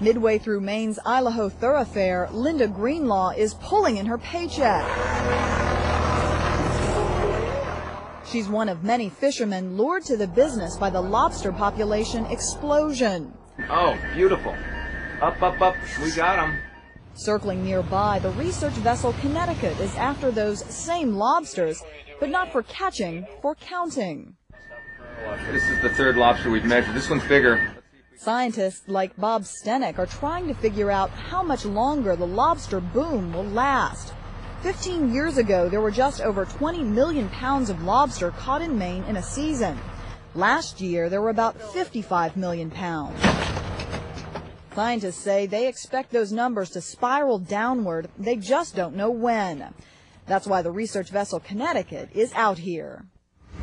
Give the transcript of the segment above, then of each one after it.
Midway through Maine's Isle au Haut thoroughfare, Linda Greenlaw is pulling in her paycheck. She's one of many fishermen lured to the business by the lobster population explosion. Oh, beautiful. Up, up, up. We got them. Circling nearby, the research vessel Connecticut is after those same lobsters, but not for catching, for counting. This is the third lobster we've measured. This one's bigger. Scientists like Bob Steneck are trying to figure out how much longer the lobster boom will last. 15 years ago, there were just over 20 million pounds of lobster caught in Maine in a season. Last year, there were about 55 million pounds. Scientists say they expect those numbers to spiral downward. They just don't know when. That's why the research vessel Connecticut is out here.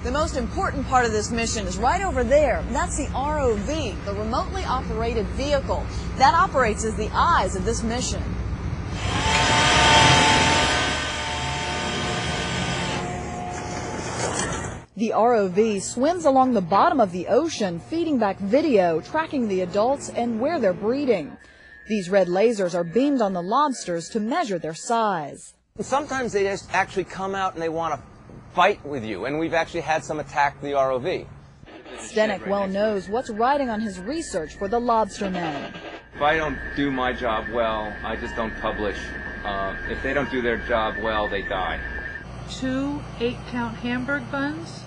The most important part of this mission is right over there. That's the ROV, the remotely operated vehicle. That operates as the eyes of this mission. The ROV swims along the bottom of the ocean, feeding back video, tracking the adults and where they're breeding. These red lasers are beamed on the lobsters to measure their size. Sometimes they just actually come out and they want to fight with you, and we've actually had some attack the ROV. Steneck well knows what's riding on his research for the lobster men. If I don't do my job well, I just don't publish. Uh, if they don't do their job well, they die. Two eight-count Hamburg buns,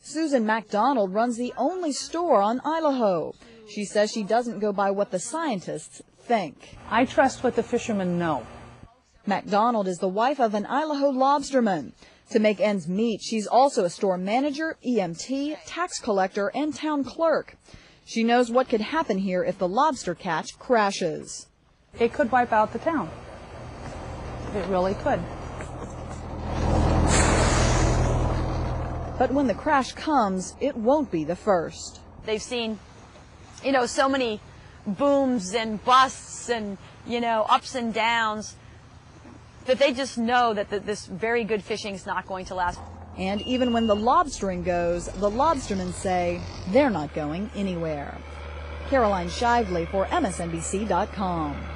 Susan MacDonald runs the only store on Isle au Haut. She says she doesn't go by what the scientists think. I trust what the fishermen know. MacDonald is the wife of an Isle au Haut lobsterman. To make ends meet, she's also a store manager, EMT, tax collector, and town clerk. She knows what could happen here if the lobster catch crashes. It could wipe out the town. It really could. But when the crash comes, it won't be the first. They've seen, you know, so many booms and busts and, you know, ups and downs that they just know that the, this very good fishing is not going to last. And even when the lobstering goes, the lobstermen say they're not going anywhere. Caroline Shively for MSNBC.com.